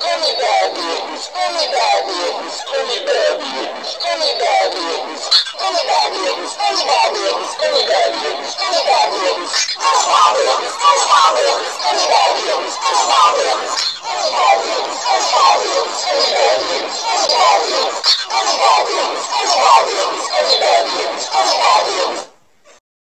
Gummy bear. Oh,